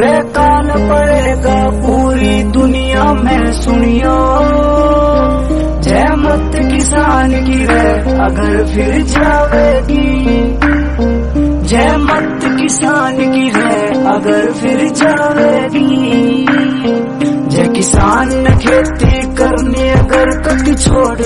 रे पड़ेगा पूरी दुनिया में सुनियो। जय मत किसान की रे, अगर फिर जावेगी। जय मत किसान की रे, अगर फिर जावेगी। जय किसान खेती करनी अगर कभी छोड़